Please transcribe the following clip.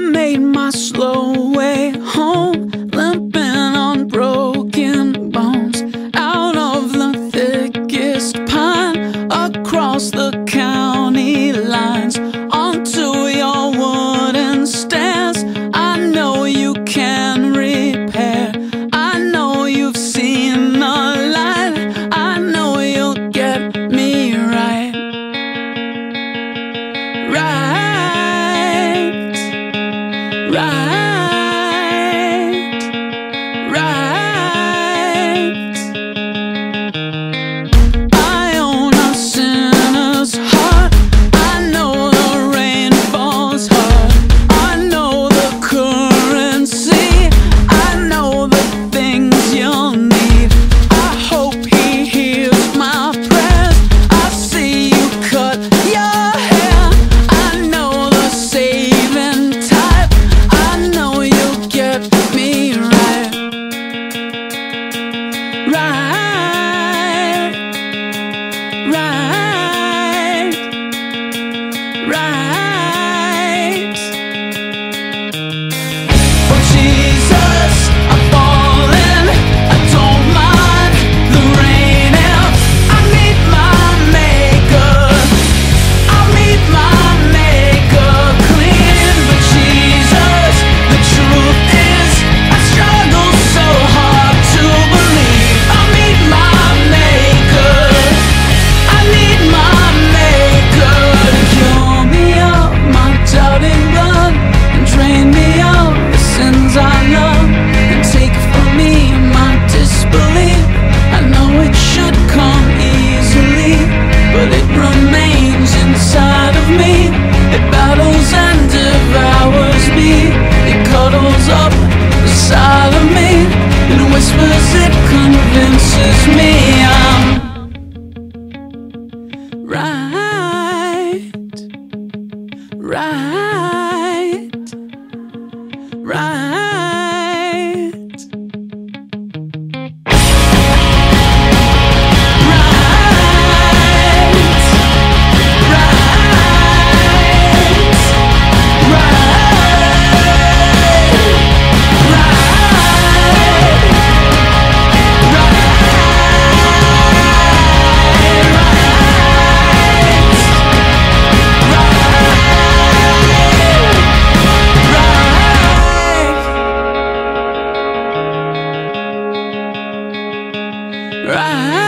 made my slow way home, limping on broken bones, out of the thickest pine, across the county lines. right. right. right, right. right.